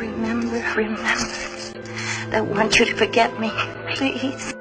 remember, remember. I want you to forget me, please.